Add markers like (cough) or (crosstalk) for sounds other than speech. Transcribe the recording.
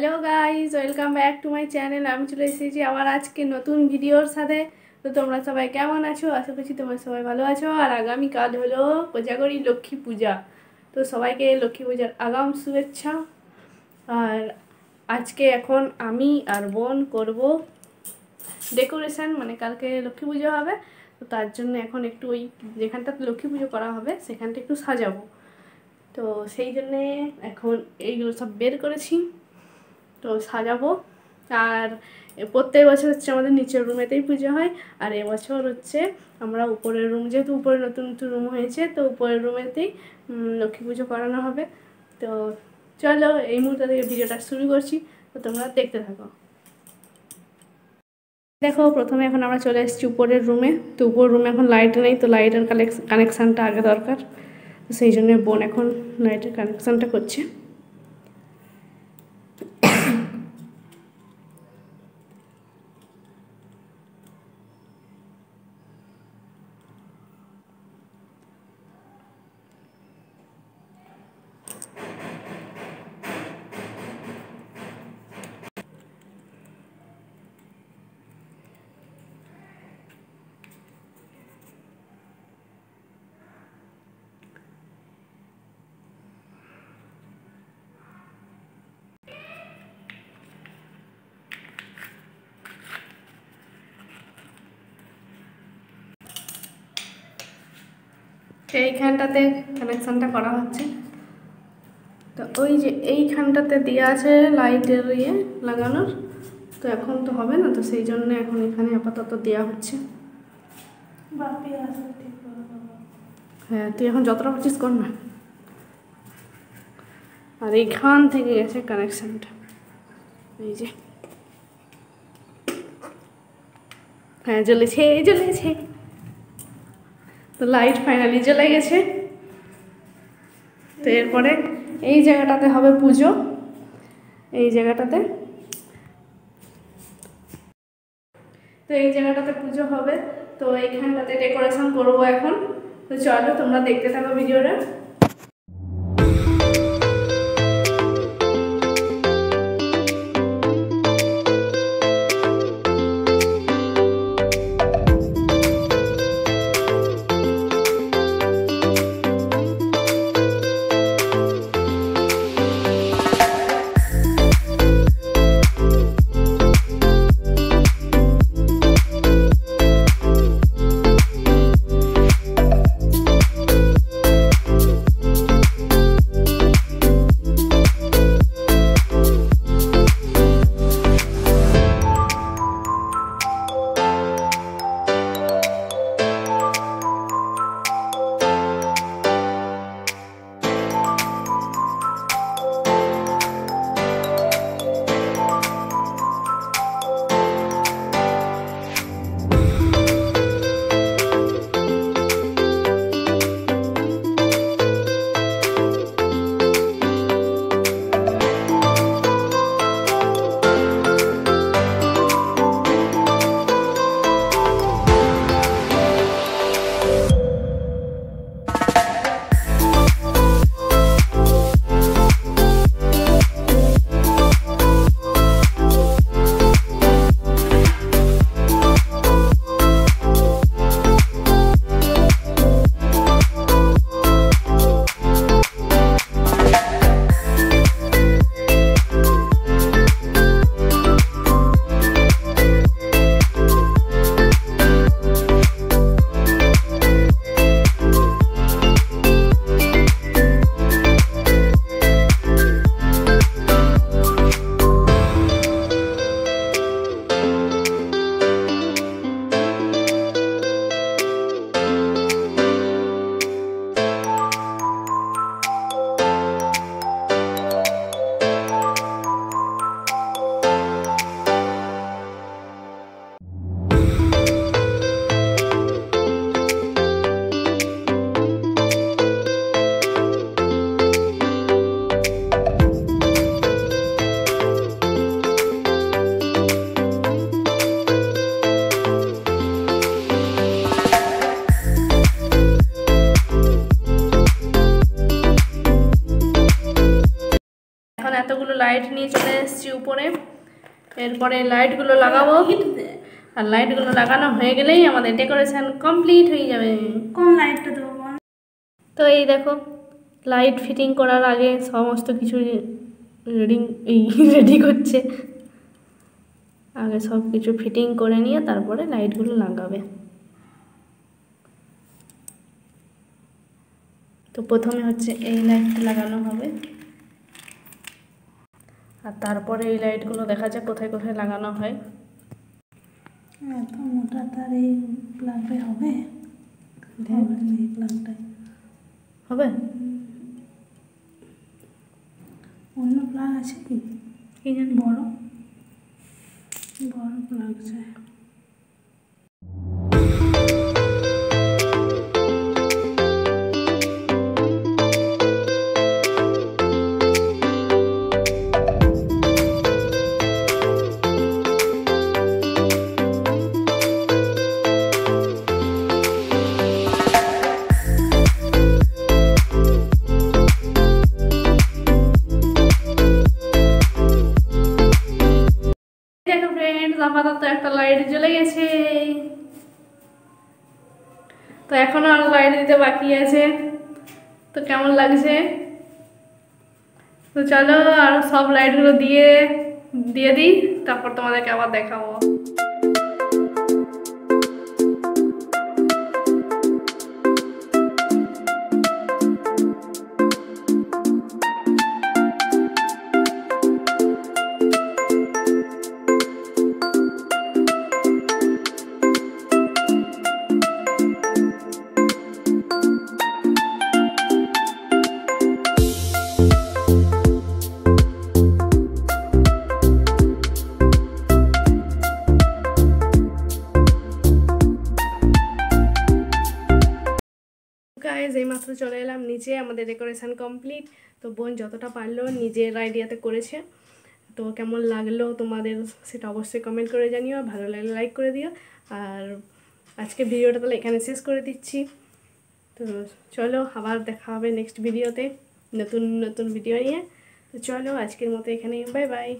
Hello guys welcome back to my channel. আমি চলে এসেছি আবার আজকে নতুন ভিডিওর সাথে। তো তোমরা সবাই কেমন আছো? আশা করছি তোমরা সবাই ভালো আছো। আর আগামীকাল হলো কোজাগরি লক্ষ্মী পূজা। তো সবাইকে লক্ষ্মী পূজার আগাম শুভেচ্ছা। আর আজকে এখন আমি আর বোন করব ডেকোরেশন মানে কালকে লক্ষ্মী পুজো হবে। তো তার জন্য এখন একটু ওই যেখানটাতে লক্ষ্মী পুজো করা হবে, সেখানটা একটু সাজাবো। তো সেই জন্যে এখন এইগুলো সব বের করেছি। তো সাজাবো। আর প্রত্যেক বছর হচ্ছে আমাদের নিচের রুমেতেই পুজো হয়। আর এবছর হচ্ছে আমরা উপরের রুম, যেহেতু উপরে নতুন নতুন রুম হয়েছে, তো উপরের রুমেতেই লক্ষ্মী পুজো করানো হবে। তো চলো, এই মুহূর্তে থেকে ভিডিওটা শুরু করছি। তো তোমরা দেখতে থাকো। দেখো, প্রথমে এখন আমরা চলে এসেছি উপরের রুমে। তো উপর রুমে এখন লাইট নেই, তো লাইটের কানেকশানটা আগে দরকার। সেই জন্য বোন এখন লাইটের কানেকশানটা করছে। এইখানটাতে কানেকশানটা করা হচ্ছে। তো ওই যে এইখানটাতে দেওয়া আছে লাইটের ইয়ে লাগানোর। তো এখন তো হবে না তো সেই জন্য এখন এখানে আপাতত দেওয়া হচ্ছে। হ্যাঁ তুই এখন যতটা পারছিস কর না। আর এইখান থেকে গেছে কানেকশানটা। এই যে। হ্যাঁ জ্বলেছে জ্বলেছে। তো লাইট ফাইনালি জ্বলে গেছে। তো এরপরে এই জায়গাটাতে হবে পুজো। এই জায়গাটাতে। তো এই জায়গাটাতে পুজো হবে। তো এইখানটাতে ডেকোরেশন করব এখন। তো চলো তোমরা দেখতে থাকো ভিডিওটা। অনেকগুলো লাইট নিয়ে চলে এসেছি উপরে। এরপরে লাইটগুলো লাগাবো। আর লাইটগুলো লাগানো হয়ে গেলেই আমাদের ডেকোরেশন কমপ্লিট হয়ে যাবে। কোন লাইটটা দেবো তো এই দেখো লাইট ফিটিং করার আগে সমস্ত কিছু রেডি এই (laughs) রেডি করছে। আগে সব কিছু ফিটিং করে নিয়ে তারপরে লাইটগুলো লাগাবে। তো প্রথমে হচ্ছে এই লাইটটা লাগানো হবে। আর তারপরে এই লাইটগুলো দেখা যায় কোথায় কোথায় লাগানো হয়। এত মোটা তার এই প্লাগে হবে? হবে এই প্লাগটাই হবে? অন্য প্লাগ আছে কি? জানি। বড়? বড় প্লাগ আছে আপাতত একটা লাইট জ্বলে গেছে। তো এখনও আরও লাইট দিতে বাকি আছে। তো কেমন লাগছে? তো চলো আর সব লাইটগুলো দিয়ে দিয়ে দিই, তারপর তোমাদেরকে আবার দেখাবো। গাইজ এইমাত্র চলে এলাম নিচে, আমাদের ডেকোরেশন কমপ্লিট তো বোন যতটা পারল নিজের আইডিয়াতে করেছে। তো কেমন লাগল তোমাদের সেটা অবশ্যই কমেন্ট করে জানিও ভালো লাগলে লাইক করে দিও। আর আজকে ভিডিওটা তাহলে এখানে শেষ করে দিচ্ছি। তো চলো, আবার দেখা হবে নেক্সট ভিডিওতে নতুন নতুন ভিডিও নিয়ে। তো চলো, আজকের মতো এখানে বাই বাই